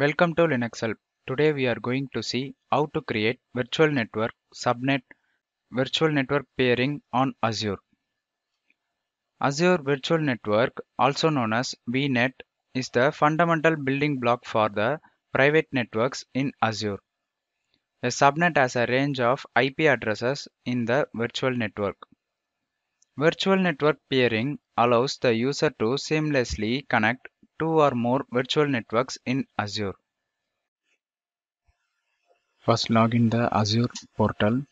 Welcome to Linux Help. Today we are going to see how to create virtual network subnet virtual network peering on Azure. Azure Virtual Network, also known as VNet, is the fundamental building block for the private networks in Azure. A subnet has a range of IP addresses in the virtual network. Virtual network peering allows the user to seamlessly connect two or more virtual networks in Azure. First log in the Azure portal.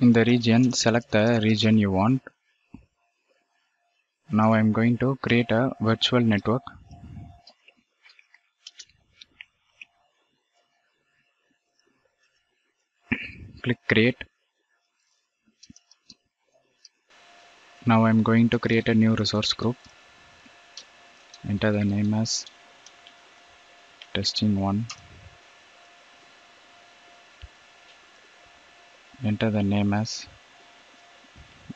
In the region, select the region you want. Now I am going to create a virtual network. Click create. Now I am going to create a new resource group. Enter the name as testing 1. Enter the name as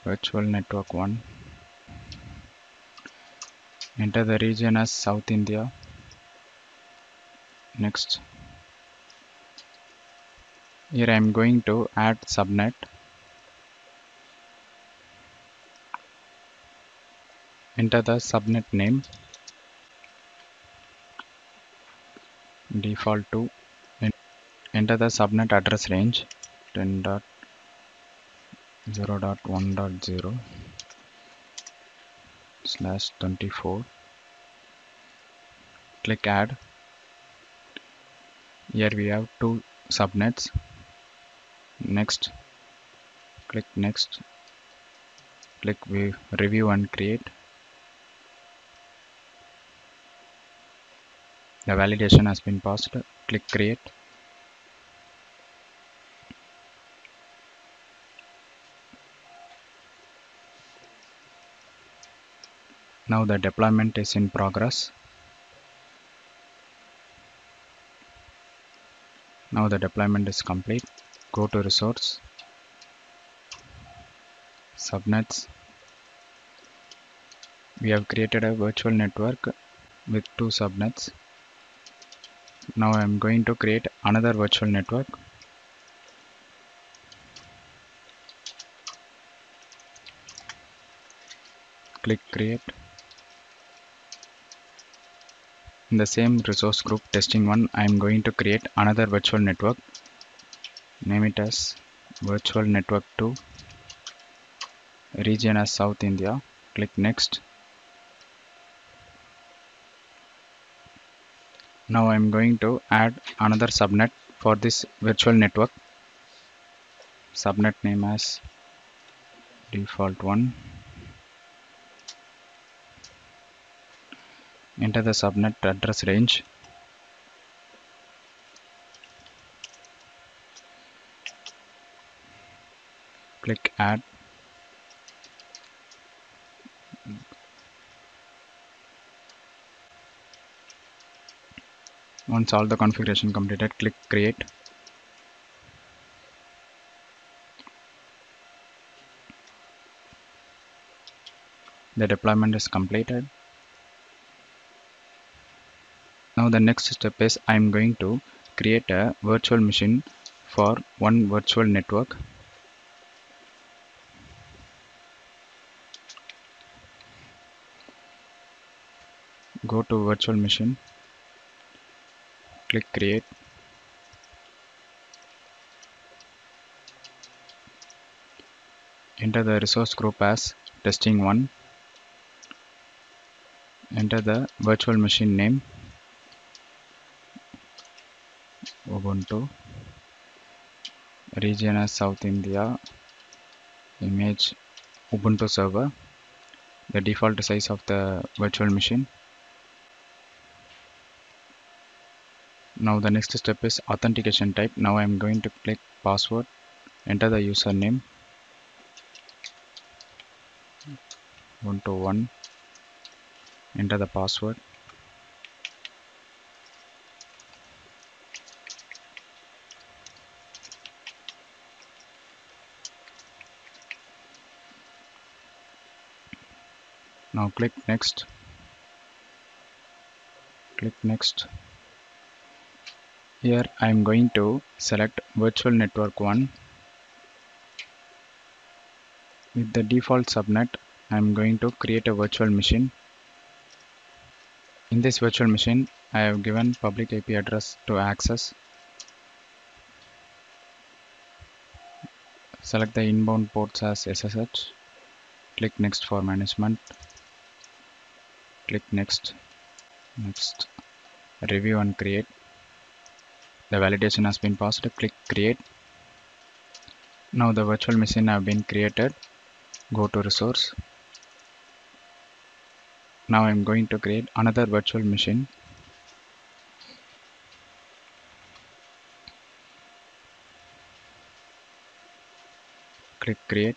virtual network 1. Enter the region as South India. Next. Here I am going to add subnet. Enter the subnet name. Default to enter the subnet address range 10.0.1.0 slash 24 click add. Here we have two subnets. Next. Click next. Click view, review and create the validation has been passed. Click create. Now the deployment is in progress. Now the deployment is complete. Go to resource. Subnets. We have created a virtual network with two subnets now I am going to create another virtual network. Click create. In the same resource group testing one I am going to create another virtual network. Name it as virtual network 2 region as South India. Click next now I am going to add another subnet for this virtual network. Subnet name as default one. Enter the subnet address range. Click add once all the configuration completed click create. The deployment is completed. Now the next step is I am going to create a virtual machine for one virtual network. Go to virtual machine click create. Enter the resource group as testing 1 enter the virtual machine name. Ubuntu. Region as South India. Image Ubuntu server. The default size of the virtual machine now the next step is authentication type. Now I am going to click password. Enter the username. Ubuntu 1 enter the password. Now click next. Click next here I am going to select virtual network 1 with the default subnet I am going to create a virtual machine. In this virtual machine I have given public IP address to access. Select the inbound ports as SSH click next for management. Click next. Next. Review and create the validation has been passed click create. Now the virtual machine have been created. Go to resource. Now I'm going to create another virtual machine. Click create.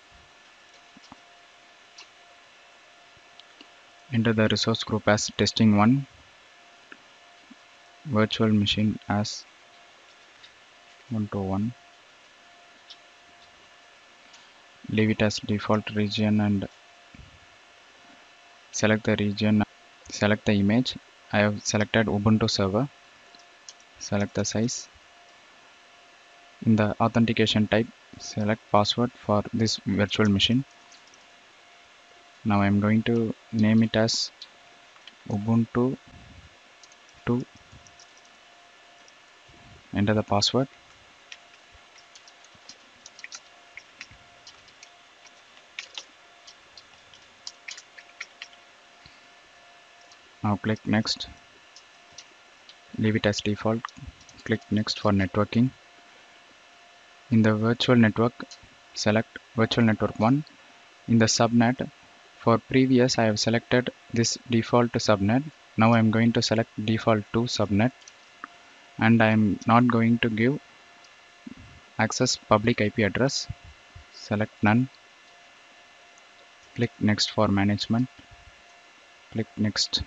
Enter the resource group as testing 1 virtual machine as 1 to 1 leave it as default region and select the region. Select the image. I have selected Ubuntu server. Select the size. In the authentication type select password for this virtual machine. Now I'm going to name it as Ubuntu 2 enter the password now click next. Leave it as default. Click next for networking. In the virtual network select virtual network 1 in the subnet for previous I have selected this default subnet. Now I am going to select default 2 subnet. And I am not going to give access public IP address. Select none. Click next for management. Click next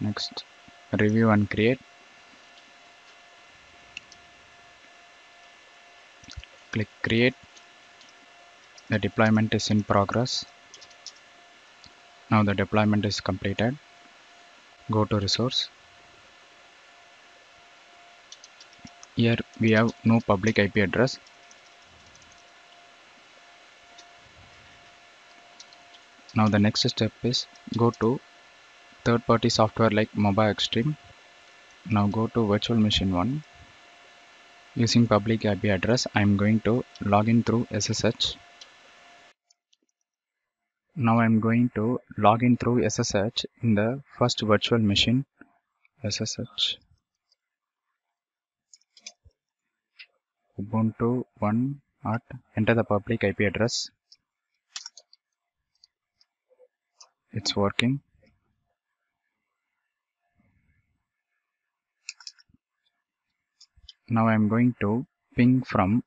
next review and create. Click create. The deployment is in progress. Now the deployment is completed. Go to resource. Here we have no public IP address. Now the next step is go to third-party software like MobaXterm. Now go to virtual machine 1. Using public IP address, I am going to log in through SSH. Now I am going to log in through SSH in the first virtual machine SSH Ubuntu 1 at enter the public IP address. It's working. Now I am going to ping from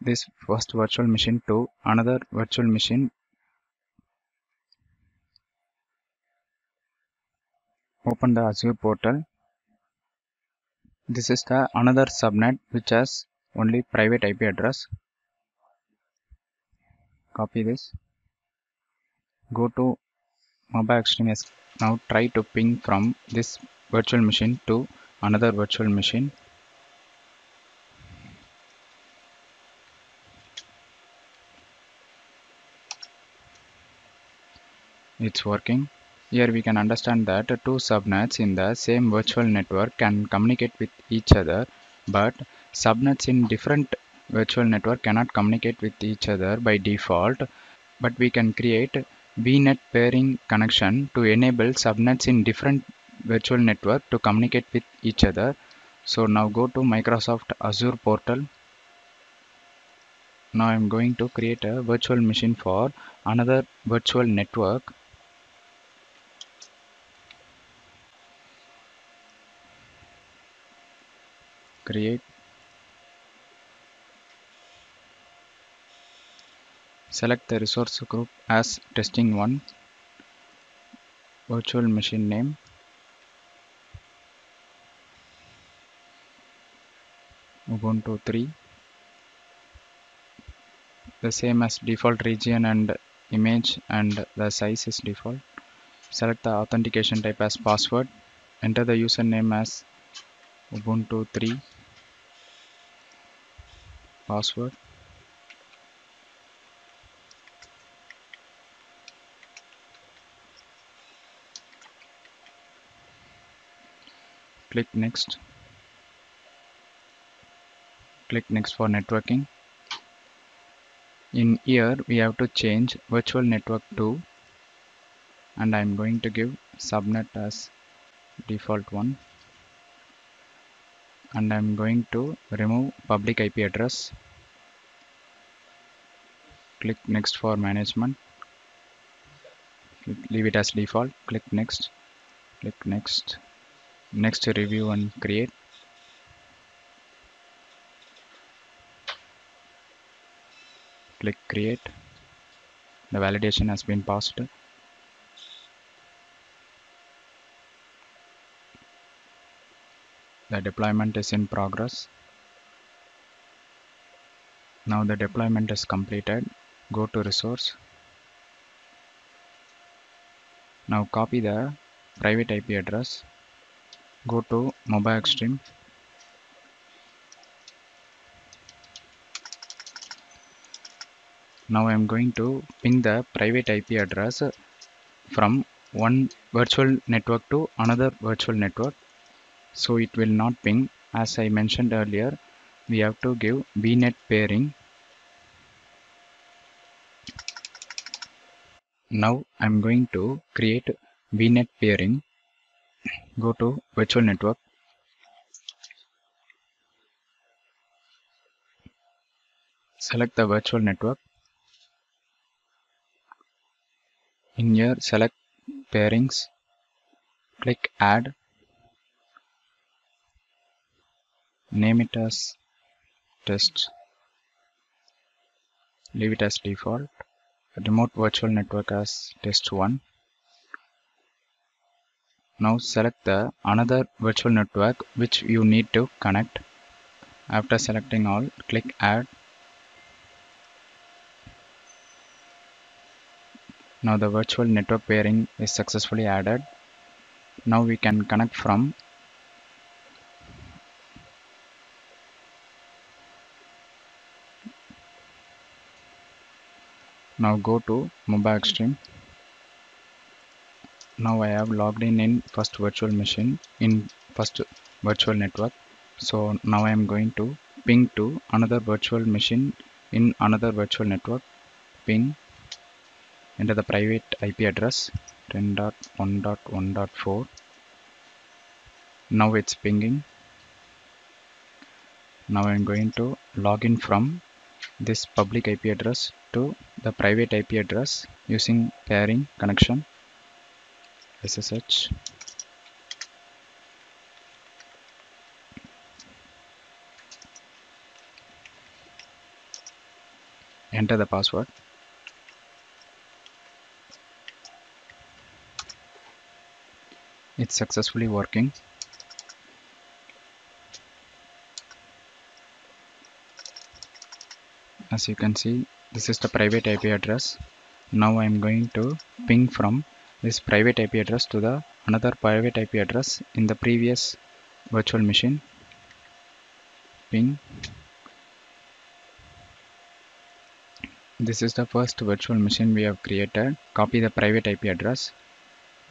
this first virtual machine to another virtual machine. Open the Azure portal. This is the another subnet which has only private IP address. Copy this. Go to MobaXterm now try to ping from this virtual machine to another virtual machine it's working. Here we can understand that two subnets in the same virtual network can communicate with each other but subnets in different virtual network cannot communicate with each other by default but we can create VNet peering connection to enable subnets in different virtual network to communicate with each other. So now go to Microsoft Azure portal. Now I'm going to create a virtual machine for another virtual network create. Select the resource group as testing1 virtual machine name. Ubuntu 3 the same as default region and image and the size is default. Select the authentication type as password. Enter the username as ubuntu 3 password. Click next. Click next for networking. In here we have to change virtual network to and I'm going to give subnet as default one and I'm going to remove public IP address. Click next for management. Leave it as default. Click next. Click next. Next review and create. Click create. The validation has been passed the deployment is in progress. Now the deployment is completed. Go to resource. Now copy the private IP address. Go to MobaXterm. Now I am going to ping the private IP address from one virtual network to another virtual network so it will not ping. As I mentioned earlier we have to give vnet peering. Now I'm going to create vnet peering. Go to virtual network. Select the virtual network. In here select peerings. Click add name it as test leave it as default remote virtual network as test1 now select the another virtual network which you need to connect. After selecting all, click add. Now the virtual network peering is successfully added. Now we can connect from Now go to Mobile hmm. Extreme. Now I have logged in in first virtual machine in first virtual network. So now I am going to ping to another virtual machine in another virtual network. Ping. Enter the private IP address 10.1.1.4 now it's pinging. Now I'm going to log in from this public IP address to the private IP address using peering connection SSH enter the password. It's successfully working. As you can see this is the private IP address. Now I'm going to ping from this private IP address to the another private IP address in the previous virtual machine. Ping. This is the first virtual machine we have created. Copy the private IP address.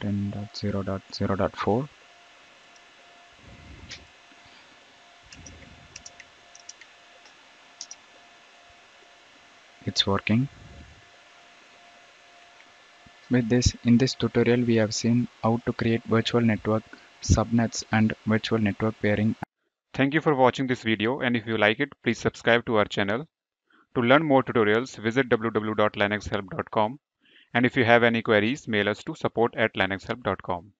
10.0.0.4 it's working with this, in this tutorial we have seen how to create virtual network, subnets and virtual network peering. Thank you for watching this video and if you like it, please subscribe to our channel. To learn more tutorials, visit www.linuxhelp.com and if you have any queries, mail us to support at linuxhelp.com.